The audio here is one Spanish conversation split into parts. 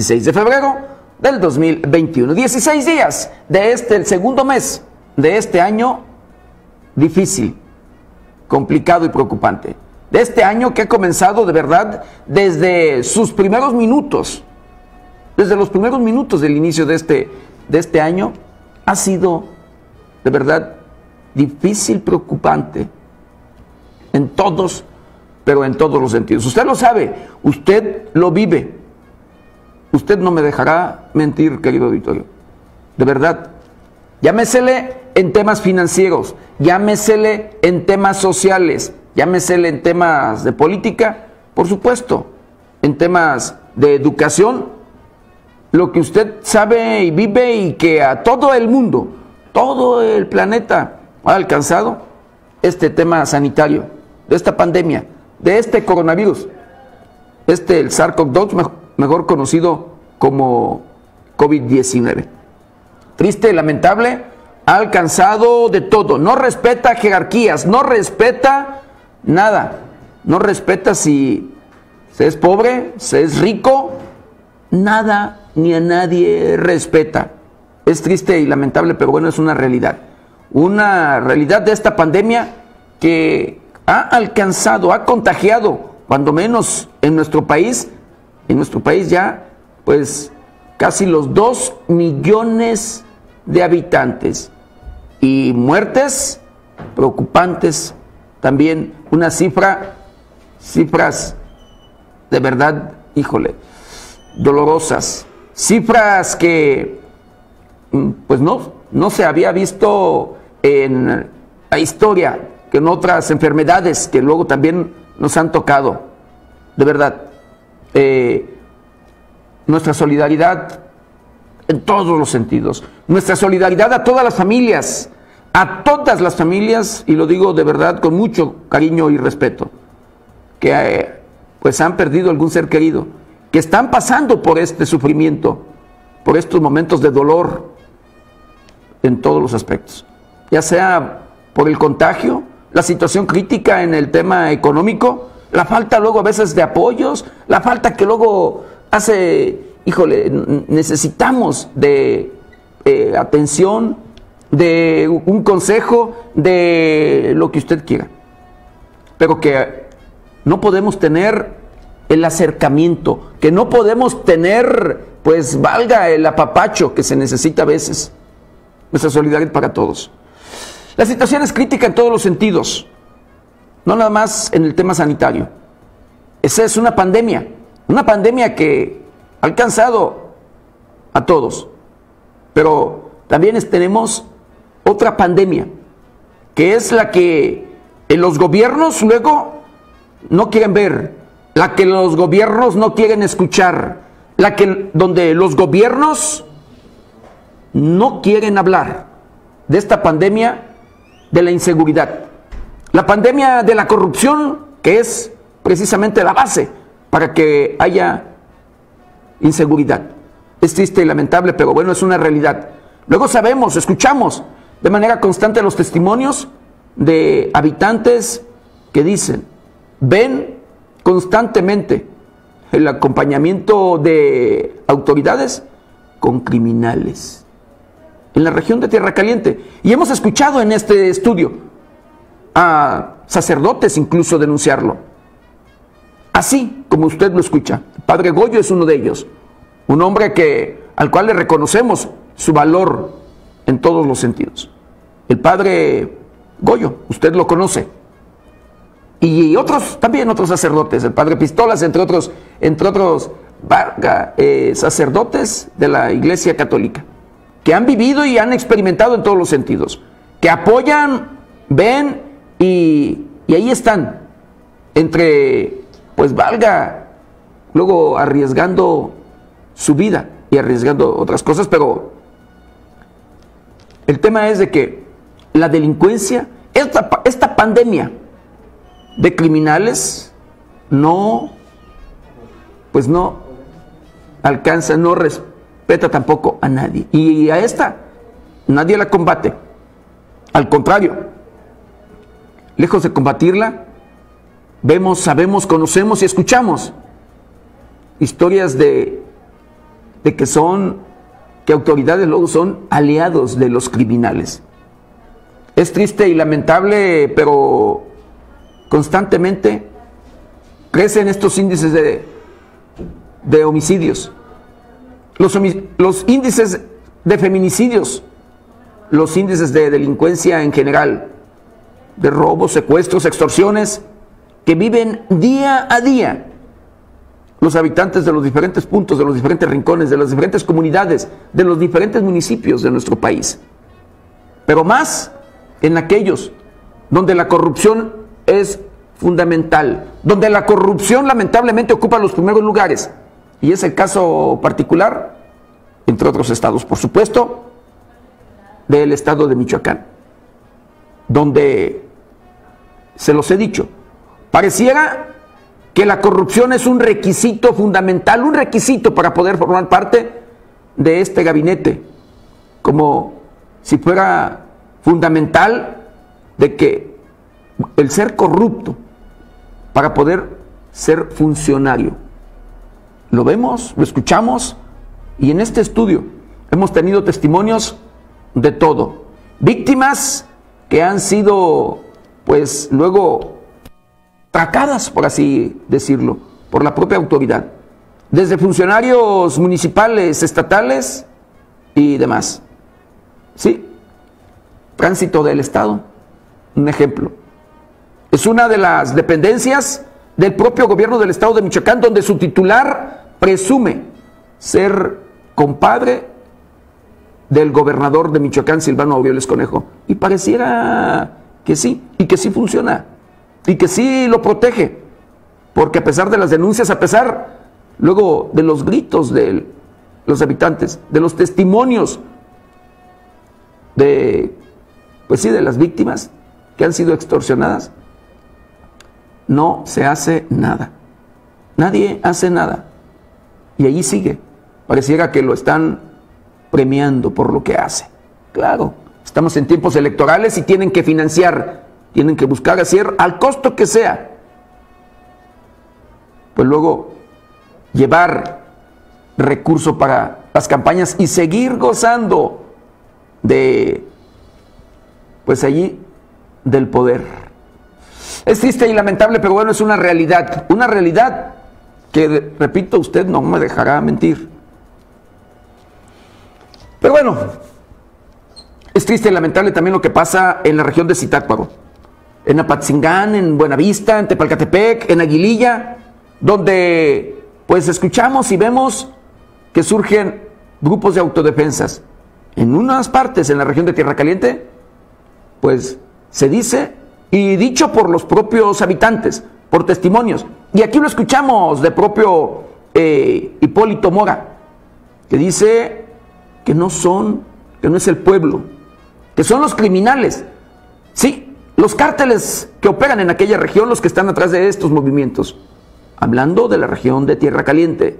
16 de febrero del 2021. 16 días de este, el segundo mes de este año difícil, complicado y preocupante. De este año que ha comenzado de verdad desde sus primeros minutos, desde los primeros minutos del inicio de este, de este año, ha sido de verdad difícil, preocupante en todos, pero en todos los sentidos. Usted lo sabe, usted lo vive Usted no me dejará mentir, querido auditorio. De verdad. Llámesele en temas financieros, llámesele en temas sociales, llámesele en temas de política, por supuesto, en temas de educación, lo que usted sabe y vive y que a todo el mundo, todo el planeta ha alcanzado, este tema sanitario, de esta pandemia, de este coronavirus, este el SARS-CoV-2, mejor conocido como COVID-19. Triste, lamentable, ha alcanzado de todo, no respeta jerarquías, no respeta nada, no respeta si se es pobre, se es rico, nada ni a nadie respeta. Es triste y lamentable, pero bueno, es una realidad. Una realidad de esta pandemia que ha alcanzado, ha contagiado, cuando menos en nuestro país, en nuestro país ya, pues casi los 2 millones de habitantes. Y muertes preocupantes, también una cifra, cifras de verdad, híjole, dolorosas. Cifras que mm, pues no, no se había visto en la historia, que en otras enfermedades que luego también nos han tocado. De verdad. Eh, nuestra solidaridad en todos los sentidos, nuestra solidaridad a todas las familias, a todas las familias, y lo digo de verdad con mucho cariño y respeto, que eh, pues han perdido algún ser querido, que están pasando por este sufrimiento, por estos momentos de dolor en todos los aspectos, ya sea por el contagio, la situación crítica en el tema económico, la falta luego a veces de apoyos, la falta que luego hace, híjole, necesitamos de eh, atención, de un consejo, de lo que usted quiera. Pero que no podemos tener el acercamiento, que no podemos tener, pues valga el apapacho que se necesita a veces. Nuestra solidaridad para todos. La situación es crítica en todos los sentidos, no nada más en el tema sanitario. Esa es una pandemia. Una pandemia que ha alcanzado a todos, pero también tenemos otra pandemia, que es la que los gobiernos luego no quieren ver, la que los gobiernos no quieren escuchar, la que donde los gobiernos no quieren hablar de esta pandemia de la inseguridad. La pandemia de la corrupción, que es precisamente la base para que haya inseguridad. Es triste y lamentable, pero bueno, es una realidad. Luego sabemos, escuchamos de manera constante los testimonios de habitantes que dicen, ven constantemente el acompañamiento de autoridades con criminales en la región de Tierra Caliente. Y hemos escuchado en este estudio a sacerdotes incluso denunciarlo. Así como usted lo escucha, Padre Goyo es uno de ellos, un hombre que, al cual le reconocemos su valor en todos los sentidos. El Padre Goyo, usted lo conoce. Y otros, también otros sacerdotes, el Padre Pistolas, entre otros, entre otros eh, sacerdotes de la Iglesia Católica, que han vivido y han experimentado en todos los sentidos, que apoyan, ven y, ahí están, entre pues valga, luego arriesgando su vida y arriesgando otras cosas, pero el tema es de que la delincuencia, esta, esta pandemia de criminales no, pues no alcanza, no respeta tampoco a nadie. Y a esta nadie la combate. Al contrario, lejos de combatirla, vemos, sabemos, conocemos y escuchamos historias de de que son, que autoridades luego son aliados de los criminales. Es triste y lamentable, pero constantemente crecen estos índices de, de homicidios, los, los índices de feminicidios, los índices de delincuencia en general, de robos, secuestros, extorsiones, que viven día a día los habitantes de los diferentes puntos, de los diferentes rincones, de las diferentes comunidades, de los diferentes municipios de nuestro país. Pero más en aquellos donde la corrupción es fundamental, donde la corrupción lamentablemente ocupa los primeros lugares. Y es el caso particular, entre otros estados, por supuesto, del estado de Michoacán, donde, se los he dicho, pareciera que la corrupción es un requisito fundamental, un requisito para poder formar parte de este gabinete, como si fuera fundamental de que el ser corrupto para poder ser funcionario. Lo vemos, lo escuchamos y en este estudio hemos tenido testimonios de todo. Víctimas que han sido pues luego tracadas, por así decirlo, por la propia autoridad, desde funcionarios municipales, estatales y demás. Sí, tránsito del Estado, un ejemplo. Es una de las dependencias del propio gobierno del Estado de Michoacán, donde su titular presume ser compadre del gobernador de Michoacán, Silvano Aureoles Conejo. Y pareciera que sí, y que sí funciona y que sí lo protege, porque a pesar de las denuncias, a pesar luego de los gritos de los habitantes, de los testimonios de, pues sí, de las víctimas que han sido extorsionadas, no se hace nada. Nadie hace nada. Y allí sigue. Pareciera que lo están premiando por lo que hace. Claro, estamos en tiempos electorales y tienen que financiar tienen que buscar hacer al costo que sea. Pues luego llevar recurso para las campañas y seguir gozando de, pues allí, del poder. Es triste y lamentable, pero bueno, es una realidad. Una realidad que, repito, usted no me dejará mentir. Pero bueno, es triste y lamentable también lo que pasa en la región de Zitácuaro en Apatzingán, en Buenavista, en Tepalcatepec, en Aguililla, donde pues escuchamos y vemos que surgen grupos de autodefensas. En unas partes, en la región de Tierra Caliente, pues se dice, y dicho por los propios habitantes, por testimonios, y aquí lo escuchamos de propio eh, Hipólito Mora, que dice que no son, que no es el pueblo, que son los criminales. Sí, los cárteles que operan en aquella región, los que están atrás de estos movimientos. Hablando de la región de Tierra Caliente.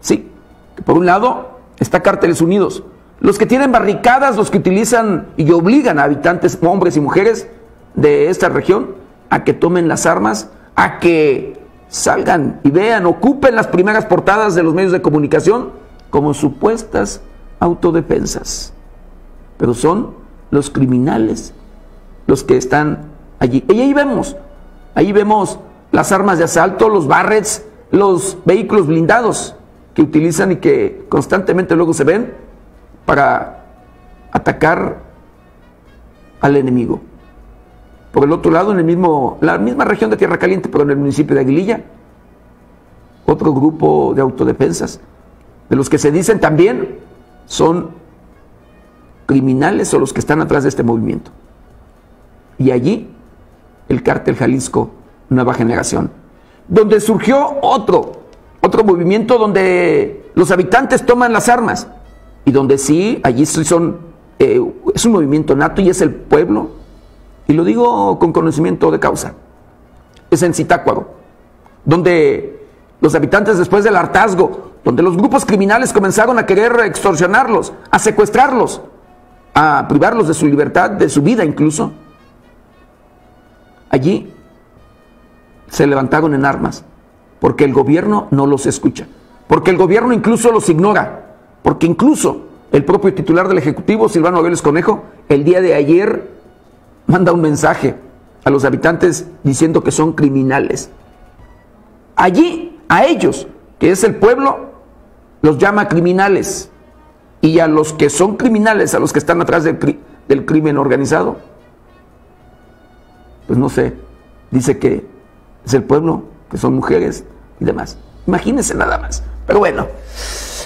Sí, que por un lado está Cárteles Unidos, los que tienen barricadas, los que utilizan y obligan a habitantes, hombres y mujeres de esta región, a que tomen las armas, a que salgan y vean, ocupen las primeras portadas de los medios de comunicación como supuestas autodefensas. Pero son los criminales los que están allí. Y ahí vemos, ahí vemos las armas de asalto, los barrets, los vehículos blindados que utilizan y que constantemente luego se ven para atacar al enemigo. Por el otro lado, en el mismo, la misma región de Tierra Caliente, pero en el municipio de Aguililla, otro grupo de autodefensas, de los que se dicen también son criminales o los que están atrás de este movimiento. Y allí el cártel Jalisco Nueva Generación, donde surgió otro, otro movimiento donde los habitantes toman las armas y donde sí, allí son, eh, es un movimiento nato y es el pueblo, y lo digo con conocimiento de causa, es en Zitácuaro, donde los habitantes después del hartazgo, donde los grupos criminales comenzaron a querer extorsionarlos, a secuestrarlos, a privarlos de su libertad, de su vida incluso, Allí se levantaron en armas, porque el gobierno no los escucha, porque el gobierno incluso los ignora, porque incluso el propio titular del Ejecutivo, Silvano Vélez Conejo, el día de ayer manda un mensaje a los habitantes diciendo que son criminales. Allí, a ellos, que es el pueblo, los llama criminales. Y a los que son criminales, a los que están atrás del, del crimen organizado, pues no sé, dice que es el pueblo, que son mujeres y demás. Imagínense nada más. Pero bueno,